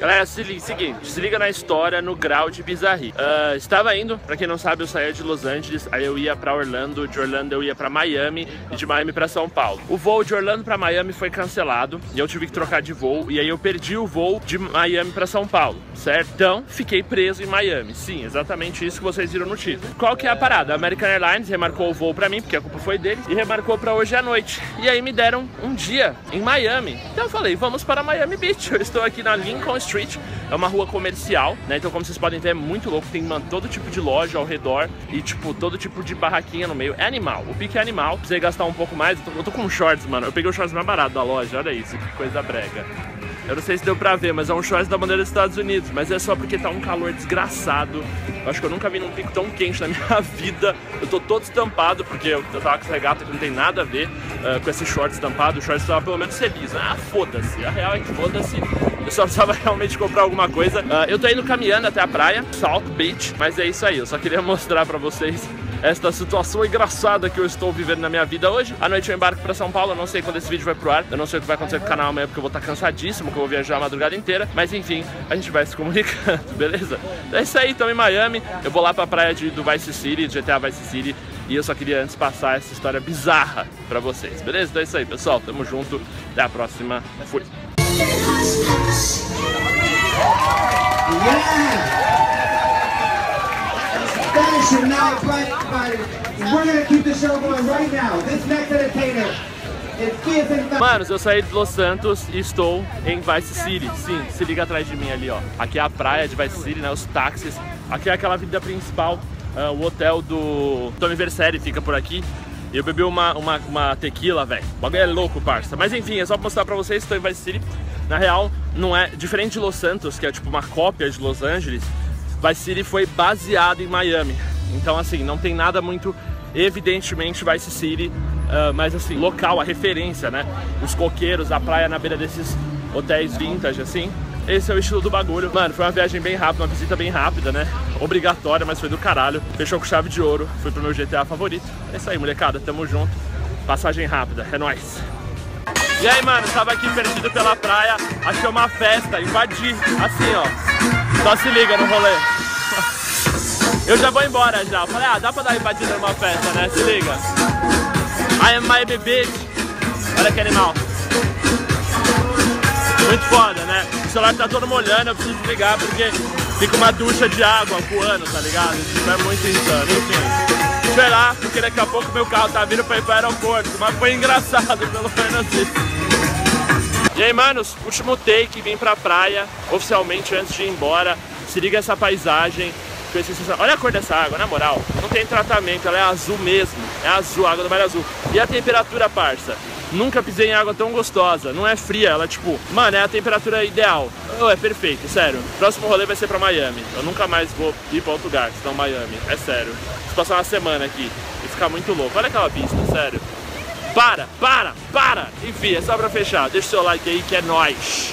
Galera, se liga, seguinte, se liga na história no grau de bizarri. Uh, estava indo, pra quem não sabe, eu saía de Los Angeles, aí eu ia pra Orlando, de Orlando eu ia pra Miami e de Miami pra São Paulo. O voo de Orlando pra Miami foi cancelado e eu tive que trocar de voo e aí eu perdi o voo de Miami pra São Paulo, certo? Então, fiquei preso em Miami. Sim, exatamente isso que vocês viram no título. Qual que é a parada? A American Airlines remarcou o voo pra mim, porque a culpa foi deles, e remarcou pra hoje à noite. E aí me deram um dia em Miami. Então eu falei, vamos para Miami Beach. Eu estou aqui na Lincoln Street, é uma rua comercial, né? Então, como vocês podem ver, é muito louco. Tem, mano, todo tipo de loja ao redor e, tipo, todo tipo de barraquinha no meio. É animal. O pique é animal. Precisei gastar um pouco mais. Eu tô, eu tô com shorts, mano. Eu peguei o shorts mais barato da loja. Olha isso, que coisa brega. Eu não sei se deu pra ver, mas é um shorts da bandeira dos Estados Unidos. Mas é só porque tá um calor desgraçado. Eu acho que eu nunca vi num pico tão quente na minha vida. Eu tô todo estampado, porque eu, tava com essa regata que não tem nada a ver uh, com esse shorts estampado. O shorts tava pelo menos feliz. Ah, foda-se. A real é que foda-se. Eu só precisava realmente comprar alguma coisa. Uh, eu tô indo caminhando até a praia, Salt Beach, mas é isso aí. Eu só queria mostrar pra vocês esta situação engraçada que eu estou vivendo na minha vida hoje. À noite eu embarco para São Paulo, eu não sei quando esse vídeo vai pro ar, eu não sei o que vai acontecer com o canal amanhã porque eu vou estar cansadíssimo, que eu vou viajar a madrugada inteira, mas enfim, a gente vai se comunicando, beleza? Então é isso aí, estamos em Miami, eu vou lá pra praia de, do Vice City, GTA Vice City, e eu só queria antes passar essa história bizarra pra vocês, beleza? Então é isso aí, pessoal, tamo junto, até a próxima, fui! Yeah! But we're gonna keep the show going right now. This next entertainer Manos, eu saí de Los Santos e estou em Vice City. Sim, se liga atrás de mim ali, ó. Aqui é a praia de Vice City, né? Os táxis. Aqui é aquela avenida principal. Uh, o hotel do Tommy Vercelli fica por aqui. Eu bebi uma, uma, uma tequila, velho. O bagulho é louco, parça. Mas enfim, é só pra mostrar pra vocês, estou em Vice City. Na real, não é diferente de Los Santos, que é tipo uma cópia de Los Angeles. Vice City foi baseado em Miami. Então, assim, não tem nada muito evidentemente Vice City, uh, mas assim, local, a referência, né? Os coqueiros, a praia na beira desses hotéis vintage, assim. Esse é o estilo do bagulho. Mano, foi uma viagem bem rápida, uma visita bem rápida, né? Obrigatória, mas foi do caralho. Fechou com chave de ouro, foi pro meu GTA favorito. É isso aí, molecada, tamo junto. Passagem rápida, é nóis. E aí, mano, tava aqui perdido pela praia, achei uma festa, invadi, assim, ó. Só se liga no rolê. Eu já vou embora já. Falei, ah, dá pra dar invadida numa festa, né? Se liga. I am my baby. Olha que animal. Muito foda, né? O celular tá todo molhando, eu preciso desligar porque fica uma ducha de água voando, tá ligado? Isso é muito insano, enfim. Esperar, porque daqui a pouco meu carro tá vindo pra ir pro aeroporto. Mas foi engraçado, pelo menos isso. E aí, manos, último take, vim pra praia, oficialmente antes de ir embora. Se liga essa paisagem. Olha a cor dessa água, na moral. Não tem tratamento, ela é azul mesmo. É azul, água do mar é azul. E a temperatura, parça? Nunca pisei em água tão gostosa. Não é fria, ela tipo, mano, é a temperatura ideal. Oh, é perfeito, sério. Próximo rolê vai ser pra Miami. Eu nunca mais vou ir pra outro lugar, senão Miami. É sério. Vou passar uma semana aqui e ficar muito louco. Olha aquela pista, sério. Para, para, para! Enfim, é só pra fechar. Deixa o seu like aí que é nóis.